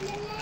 Bye.